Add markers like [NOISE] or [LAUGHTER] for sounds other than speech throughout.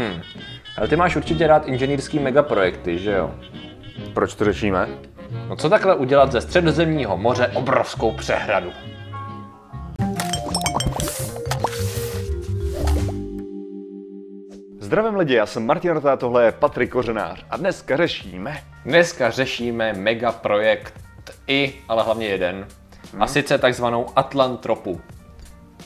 Hm. Ale ty máš určitě rád inženýrský megaprojekty, že jo? Proč to řešíme? No co takhle udělat ze středozemního moře obrovskou přehradu? Zdravím lidi, já jsem Martin Rota, tohle je Patrik Kořenář a dneska řešíme... Dneska řešíme megaprojekt i, ale hlavně jeden. A sice takzvanou Atlantropu.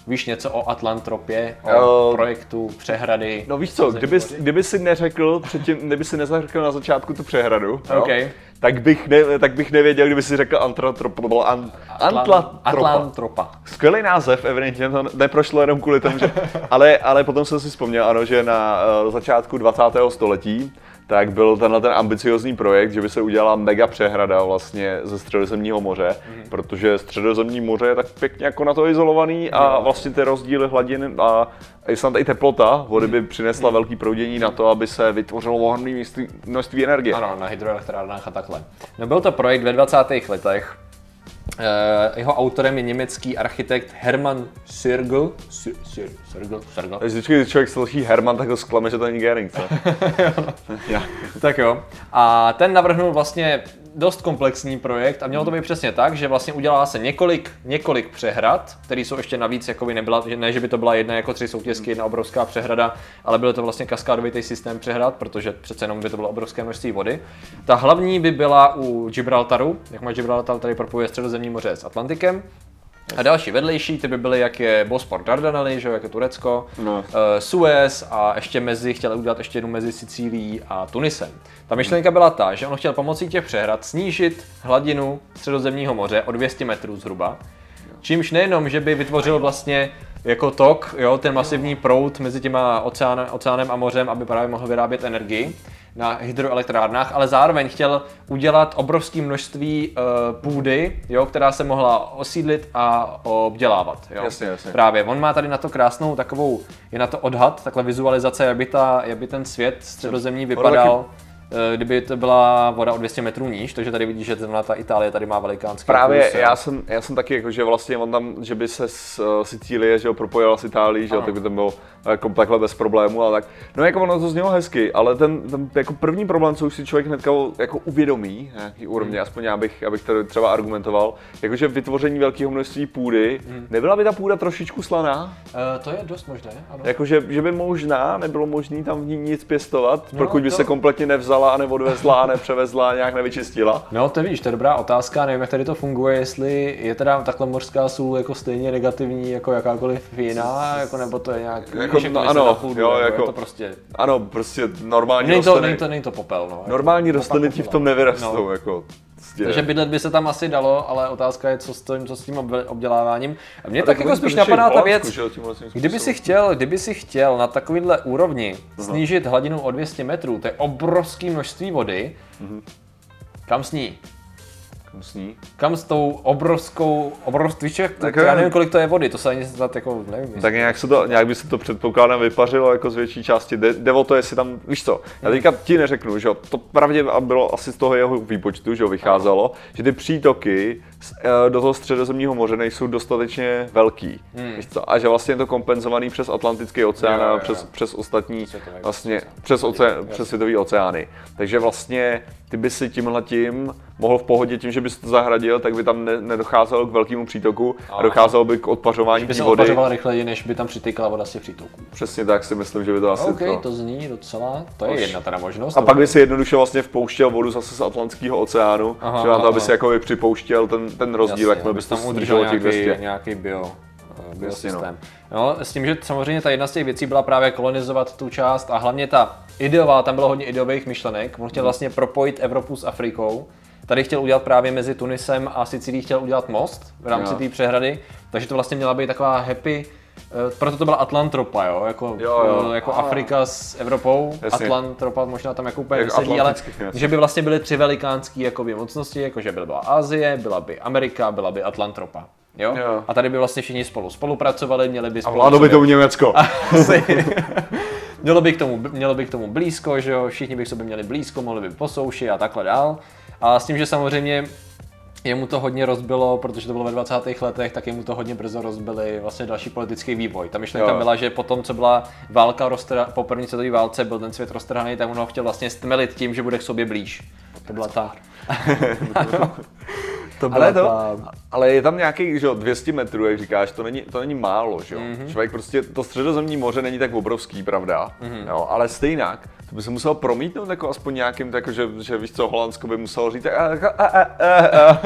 Víš něco o Atlantropě, o Eh, projektu přehrady? No víš co, kdyby, kdyby si neřekl předtím, kdyby si nezařekl na začátku tu přehradu, jo, OK. Tak, bych ne, tak bych nevěděl, kdyby si řekl Antratrop, nebo an, Antlatropa. Atlantropa. Skvělý název, evidentně to neprošlo jenom kvůli tomu, že... Ale, ale potom jsem si vzpomněl, ano, že na uh, začátku 20. století tak byl tenhle ten ambiciozní projekt, že by se udělala mega přehrada vlastně ze středozemního moře, mm. protože středozemní moře je tak pěkně jako na to izolovaný a vlastně ty rozdíly hladin a i snad i teplota vody by přinesla velký proudění na to, aby se vytvořilo ohromné množství, množství energie. Ano, na hydroelektrárnách a takhle. No byl to projekt ve 20. letech. Uh, jeho autorem je německý architekt Hermann Sirgl. Sir, Sir, Sirgl, Sirgl. Vždycky když člověk slyší Herman, tak ho zklame, že to není Gering, co? [LAUGHS] Tak jo. A ten navrhnul vlastně dost komplexní projekt a mělo to být přesně tak, že vlastně udělá se několik, několik přehrad, které jsou ještě navíc, jako by nebyla, že ne, že by to byla jedna jako tři soutězky, jedna obrovská přehrada, ale byl to vlastně kaskádovitý systém přehrad, protože přece jenom by to bylo obrovské množství vody. Ta hlavní by byla u Gibraltaru, jak má Gibraltar, tady propojuje středozemní moře s Atlantikem. A další vedlejší, ty by byly jak je Bospor Dardanely, že jo, jak je Turecko, No. uh, Suez a ještě mezi, chtěl udělat ještě jednu mezi Sicílií a Tunisem. Ta myšlenka byla ta, že on chtěl pomocí těch přehrad snížit hladinu středozemního moře o 200 metrů zhruba, čímž nejenom, že by vytvořil vlastně jako tok, jo, ten masivní proud mezi těma oceánem, oceánem a mořem, aby právě mohl vyrábět energii na hydroelektrárnách, ale zároveň chtěl udělat obrovské množství uh, půdy, jo, která se mohla osídlit a obdělávat. Jo. Jasně, jasně. Právě, on má tady na to krásnou takovou, je na to odhad, takhle vizualizace, jak by, ta, jak by ten svět středozemní vypadal, kdyby to byla voda o 200 metrů níž, takže tady vidíš, že zrovna ta Itálie tady má velikánský Právě kus, jo. já jsem, já jsem taky jako, že vlastně on tam, že by se z uh, Sicílie, že jo, propojila s Itálií, že jo, tak by to bylo jako takhle bez problému, ale tak. No jako ono to znělo hezky, ale ten, ten jako první problém, co už si člověk hnedka jako uvědomí, nějaký úrovni, aspoň já bych, abych to třeba argumentoval, jakože vytvoření velkého množství půdy, nebyla by ta půda trošičku slaná? Eh, to je dost možné, ano. Jakože, že by možná nebylo možné tam v ní nic pěstovat, No, pokud by to- se kompletně nevzala a neodvezla a nepřevezla a nějak nevyčistila. No to víš, to je dobrá otázka, nevím jak tady to funguje, jestli je teda takhle mořská sůl jako stejně negativní jako jakákoliv jiná, jako nebo to je nějak, Jako, no, ano, půdu, jo, jako- to prostě, Ano, prostě normální není to, rostliny. není to, není to popel, no. Normální Jako rostliny opak ti v tom nevyrastou, No. jako. Prostě. Takže bydlet by se tam asi dalo, ale otázka je, co s tím, co s tím obděl- obděláváním. A mě A tak tak jako spíš napadá ta věc, Kdyby si chtěl, kdyby si chtěl na takovýhle úrovni snížit hladinu o 200 metrů, to je obrovské množství vody, Mhm. kam s ní? Kam s tou obrovskou, obrovství, víš, jak, Tak já nevím, kolik to je vody, to se ani snad jako, nevím. Tak nějak, se to, nějak by se to předpokládám vypařilo jako z větší části. Jde, jde o to, jestli tam, víš co, já teďka ti neřeknu, že to pravdě bylo asi z toho jeho výpočtu, že vycházelo, že ty přítoky eh, do toho středozemního moře nejsou dostatečně velký. Víš co, a že vlastně je to kompenzovaný přes Atlantický oceán a přes, přes ostatní, vlastně přes, oce, Jasně. přes světový oceány. Takže vlastně ty by si tímhletím mohl v pohodě tím, že bys to zahradil, tak by tam ne, nedocházelo k velkému přítoku a Aha. docházelo by k odpařování by se vody. odpařoval rychleji, než by tam přitykala voda z těch přítoků. Přesně tak si myslím, že by to asi OK, to. to zní docela, to je jedna teda možnost. A pak by si jednoduše vlastně vpouštěl vodu zase z Atlantského oceánu, Aha, že na to, aha, aby aha. si jako připouštěl ten, ten rozdíl, jak bys tam udržel těch nějaký, 200. nějaký bio, eh, Jasně, biosystém. No, s tím, že samozřejmě ta jedna z těch věcí byla právě kolonizovat tu část a hlavně ta ideová, tam bylo hodně ideových myšlenek. On chtěl Mhm. vlastně propojit Evropu s Afrikou. Tady chtěl udělat právě mezi Tunisem a Sicílií chtěl udělat most v rámci té přehrady, takže to vlastně měla být taková happy eh, proto to byla Atlantropa, jo? Jako, Jo, jo. eh, jako A. Afrika s Evropou, Jasně. Atlantropa možná tam jako úplně Jak nesedí, ale jasně. že by vlastně byly tři velikánské jakoby, mocnosti, jako že by byla Asie, byla by Amerika, byla by Atlantropa. Jo? Jo. A tady by vlastně všichni spolu spolupracovali, měli by A spolu vládlo by tomu Německo. [LAUGHS] asi. [LAUGHS] mělo, by k tomu, mělo by k tomu blízko, že jo, všichni by k sobě měli blízko, mohli by po souši a takhle dál. A s tím, že samozřejmě jemu to hodně rozbilo, protože to bylo ve 20. letech, tak jemu to hodně brzo rozbili vlastně další politický vývoj. Ta myšlenka Jo. byla, že potom, co byla válka roztrha, po první světové válce, byl ten svět roztrhaný, tak on ho chtěl vlastně stmelit tím, že bude k sobě blíž. To byla ta... [LAUGHS] [LAUGHS] [LAUGHS] to byla Ale, to, ta... ale je tam nějaký, že jo, 200 metrů, jak říkáš, to není, to není málo, že jo. Mhm. Mm-hmm. Člověk prostě, to středozemní moře není tak obrovský, pravda, Mhm. mm-hmm. jo, ale stejnak, to by se muselo promítnout jako aspoň nějakým, jako, že, že víš co, Holandsko by muselo říct, tak, a, a, a, a, a.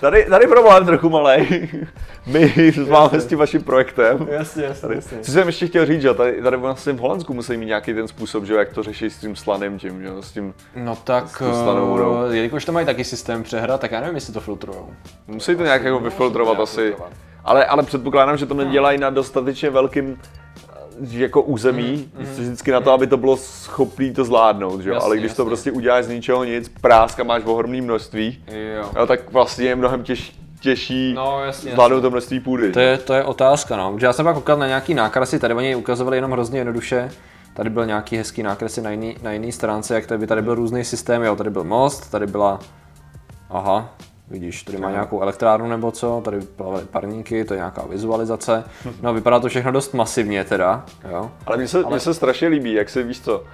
Tady, tady problém trochu malej, [LAUGHS] my máme s tím vaším projektem. Jasně, jasně, jasně. Co jsem ještě chtěl říct, že tady, tady vlastně v Holandsku musí mít nějaký ten způsob, že jak to řeší s tím slaným tím, že s tím, No tak, slanou vodou. eh, jelikož to mají taky systém přehra, tak já nevím, jestli to filtrujou. Musí to nějak jako vyfiltrovat asi. Ale, ale předpokládám, že to nedělají na dostatečně velkým eh, jako území, mm, vždycky na to, aby to bylo schopný to zvládnout, že jo? Jasně, ale když to jasně. prostě uděláš z ničeho nic, práska máš ohromný množství, Jo. no, tak vlastně je mnohem těž, těžší No, jasně, zvládnout to množství půdy. To je, to je otázka, no. Protože já jsem pak koukal na nějaký nákrasy, tady oni ukazovali jenom hrozně jednoduše. Tady byl nějaký hezký nákresy na jiný, na jiný stránce, jak tady, by tady byl různý systém, jo, tady byl most, tady byla, aha, vidíš, tady má nějakou elektrárnu nebo co, tady plavaly parníky, to je nějaká vizualizace. No, vypadá to všechno dost masivně teda, jo. Ale mně se, ale... mně se strašně líbí, jak se víš co,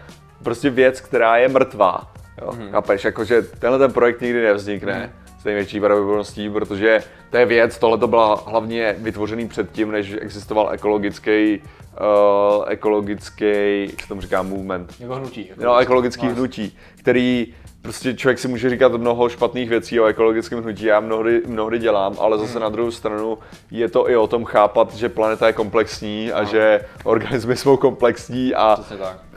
prostě věc, která je mrtvá. Jo, Mhm. mm. Chápeš, jakože tenhle ten projekt nikdy nevznikne. Mm. S největší pravděpodobností, protože to je věc, tohle to byla hlavně vytvořený předtím, než existoval ekologický, uh, ekologický, jak se tomu říká, movement. Jako hnutí. Jako No, ekologický No, hnutí, který prostě člověk si může říkat mnoho špatných věcí o ekologickém hnutí, já mnohdy, mnohdy dělám, ale zase Hmm. na druhou stranu je to i o tom chápat, že planeta je komplexní a že organismy jsou komplexní a,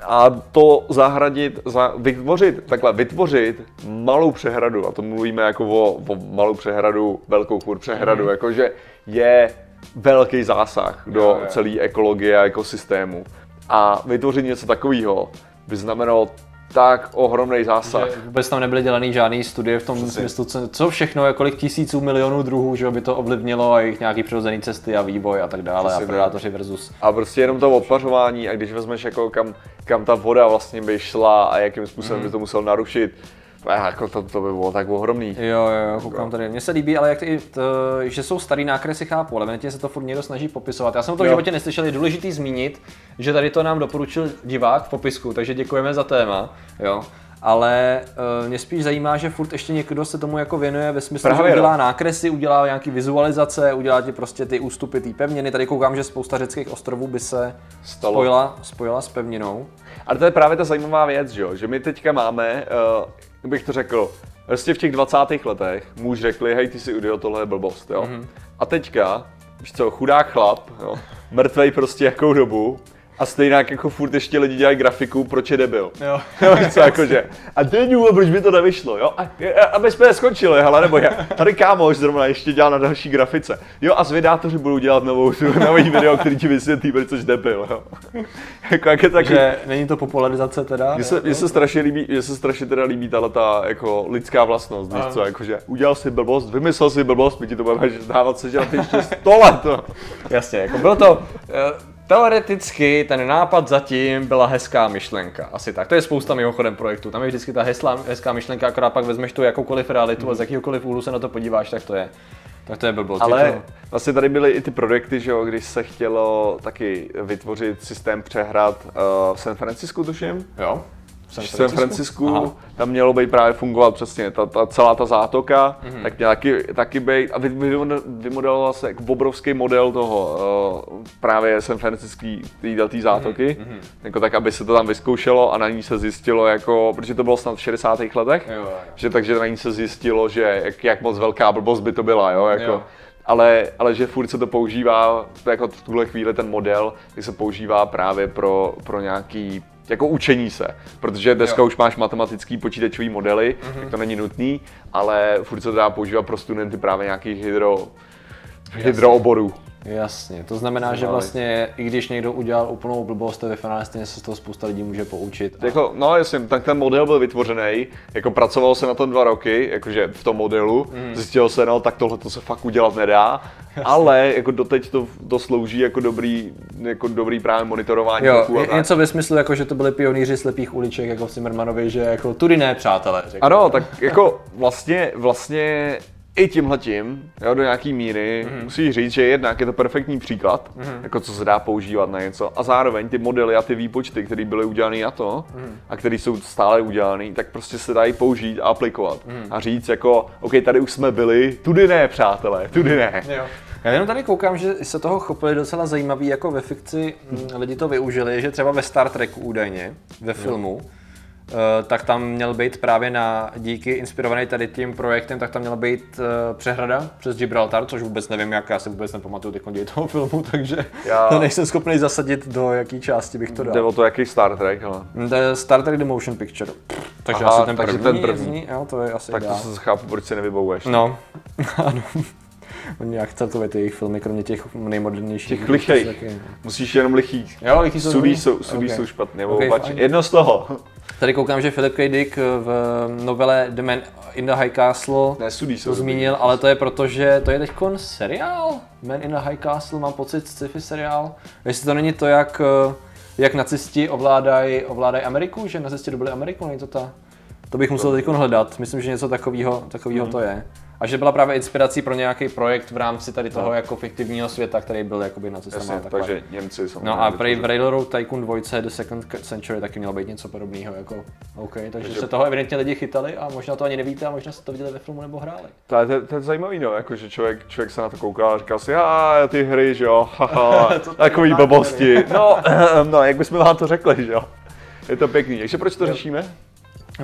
a to zahradit, za, vytvořit, takhle vytvořit malou přehradu, a to mluvíme jako o, o malou přehradu, velkou kur přehradu, jakože je velký zásah do Hmm. Jo, jo. celé ekologie a ekosystému. A vytvořit něco takového by znamenalo tak ohromný zásah. Že vůbec tam nebyly dělaný žádný studie v tom Přesně. smyslu, co, co všechno, je kolik tisíců milionů druhů, že by to ovlivnilo a jejich nějaký přirozený cesty a vývoj a tak dále Přesně a predátoři versus. A prostě jenom to odpařování a když vezmeš jako kam, kam ta voda vlastně by šla a jakým způsobem Mhm. by to musel narušit, jako to, to by bylo tak ohromný. Jo, jo, jo, koukám tady. Mně se líbí, ale jak ty, to, že jsou starý nákresy, chápu, ale se to furt někdo snaží popisovat. Já jsem to v životě neslyšel, je důležitý zmínit, že tady to nám doporučil divák v popisku, takže děkujeme za téma, jo. Ale uh, mě spíš zajímá, že furt ještě někdo se tomu jako věnuje ve smyslu, Právě, že udělá no. nákresy, udělá nějaký vizualizace, udělá ti prostě ty ústupy té pevniny. Tady koukám, že spousta řeckých ostrovů by se Stalo. spojila, spojila s pevninou. Ale to je právě ta zajímavá věc, že, jo? že my teďka máme, uh, jak bych to řekl, prostě v těch 20. letech muž řekli, hej, ty si udělal, tohle je blbost, jo. Mhm. Mm-hmm. A teďka, víš co, chudák chlap, jo, mrtvej prostě jakou dobu, a stejně jako furt ještě lidi dělají grafiku, proč je debil. Jo. [LAUGHS] Co, jakože. A teď důvod, proč by to nevyšlo, jo? A, a, aby jsme skončili, hele, nebo já, tady kámoš zrovna ještě dělal na další grafice. Jo, a zvědátoři budou dělat novou, [LAUGHS] nový video, který ti vysvětlí, proč jsi debil, jo. [LAUGHS] jako, jak je takový, Takže není to popularizace teda? mně se, mně se strašně líbí, mně se strašně teda líbí tahle ta jako lidská vlastnost, víš co, jakože udělal si blbost, vymyslel si blbost, my ti to budeme dávat se dělat ještě 100 let, no. Jasně, jako bylo to, eh, teoreticky ten nápad zatím byla hezká myšlenka, asi tak. To je spousta mimochodem projektů, tam je vždycky ta hezlá, hezká myšlenka, akorát pak vezmeš tu jakoukoliv realitu a z jakýhokoliv úhlu se na to podíváš, tak to je, tak to je blbost. Ale to- vlastně tady byly i ty projekty, že jo, když se chtělo taky vytvořit systém přehrad uh, v San Francisku, tuším. Jo? V San Francisku, Aha. tam mělo být právě fungovat přesně ta, ta celá ta zátoka, Mhm. mm-hmm. tak měla taky, taky být a vy- vy- vymodeloval se jako obrovský model toho uh, právě San Franciský této zátoky, Mhm, mm-hmm. jako tak, aby se to tam vyzkoušelo a na ní se zjistilo jako, protože to bylo snad v 60. letech, Jo, jo, jo. že takže na ní se zjistilo, že jak, jak moc velká blbost by to byla, jo, jako. Jo. Ale, ale že furt se to používá, jako v tuhle chvíli ten model, kdy se používá právě pro, pro nějaký jako učení se, protože dneska Jo. už máš matematický počítačový modely, mm-hmm. tak to není nutný, ale furt se to dá používat pro studenty právě nějakých hydro, hydrooborů. Jasně, to znamená, že Zajímavý. vlastně i když někdo udělal úplnou blbost, tak ve finále stejně se z toho spousta lidí může poučit. A... Jako, no jasně, tak ten model byl vytvořený, jako pracovalo se na tom dva roky, jakože v tom modelu, mm. zjistilo se, no tak tohle to se fakt udělat nedá, ale jako doteď to, to slouží jako dobrý, jako dobrý právě monitorování Jo, je- něco ve smyslu, jako, že to byli pionýři slepých uliček, jako v Zimmermanovi, že jako tudy ne, přátelé. Řekl. Ano, tak jako vlastně, vlastně i tímhletím, jo, do nějaký míry, mm-hmm. musíš říct, že jednak je to perfektní příklad, mm-hmm. jako co se dá používat na něco, a zároveň ty modely a ty výpočty, které byly udělané na to, mm-hmm. a které jsou stále udělané, tak prostě se dají použít a aplikovat. Mm-hmm. A říct jako, OK, tady už jsme byli, tudy ne, přátelé, tudy ne. Jo. Já jenom tady koukám, že se toho chopili docela zajímavý, jako ve fikci hmm. lidi to využili, že třeba ve Star Treku údajně, ve filmu, Eh, tak tam měl být právě na díky inspirovaný tady tím projektem, tak tam měla být uh, přehrada přes Gibraltar, což vůbec nevím, jak já si vůbec nepamatuju ty děj toho filmu, [LAUGHS] takže já... to nejsem schopný zasadit do jaký části bych to dal. Jde o to, jaký Star Trek, ale. The Star Trek The Motion Picture. Takže Aha, asi ten takže první, ten první. Zní, jo, to je asi Tak to se chápu, proč si nevybavuješ. No, [LAUGHS] ano. Oni nějak celkově ty jejich filmy, kromě těch nejmodernějších. Těch lichých. Musíš jenom lichých. Jo, lichý jsou Sudí jsou, sudí okay. jsou špatné. Okay, Jedno z toho. Tady koukám, že Philip K. Dick v novele The Man in the High Castle ne, sudí to zmínil, ale to je proto, že to je teď seriál. Man in the High Castle, mám pocit, sci-fi seriál. Jestli to není to, jak, jak nacisti ovládají ovládaj Ameriku, že nacisti dobili Ameriku, není to ta? To bych musel teď hledat, myslím, že něco takového takového mm. to je a že byla právě inspirací pro nějaký projekt v rámci tady toho no. jako fiktivního světa, který byl jakoby na cestách. takže Němci jsou. No a prej v Railroad Tycoon 2 The Second Century taky mělo být něco podobného. Jako, OK, takže, takže, se toho evidentně lidi chytali a možná to ani nevíte a možná se to viděli ve filmu nebo hráli. To je, to, je zajímavý, no, jako, že člověk, člověk se na to kouká a říká si, a ty hry, že jo, [LAUGHS] takový blbosti. No, [LAUGHS] no, jak bychom vám to řekli, že jo. Je to pěkný. Takže proč to řešíme?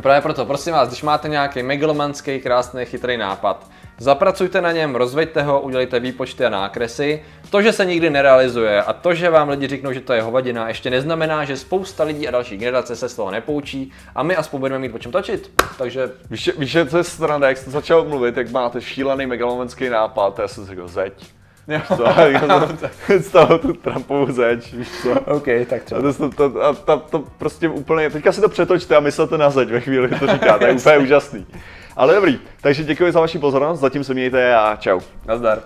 Právě proto, prosím vás, když máte nějaký megalomanský, krásný, chytrý nápad, zapracujte na něm, rozveďte ho, udělejte výpočty a nákresy. To, že se nikdy nerealizuje a to, že vám lidi řeknou, že to je hovadina, ještě neznamená, že spousta lidí a další generace se z toho nepoučí a my aspoň budeme mít o čem točit. Takže... Víš, víš, co je strana, jak jste začal mluvit, jak máte šílený megalomanský nápad, já jsem si řekl, zeď. Co, z toho tu Trumpovu zeď, víš co. OK, tak třeba. A to, to, to, to, to, prostě úplně, teďka si to přetočte a myslete na zeď ve chvíli, kdy to říkáte, je [LAUGHS] úplně úžasný. Ale dobrý, takže děkuji za vaši pozornost, zatím se mějte a čau. Nazdar.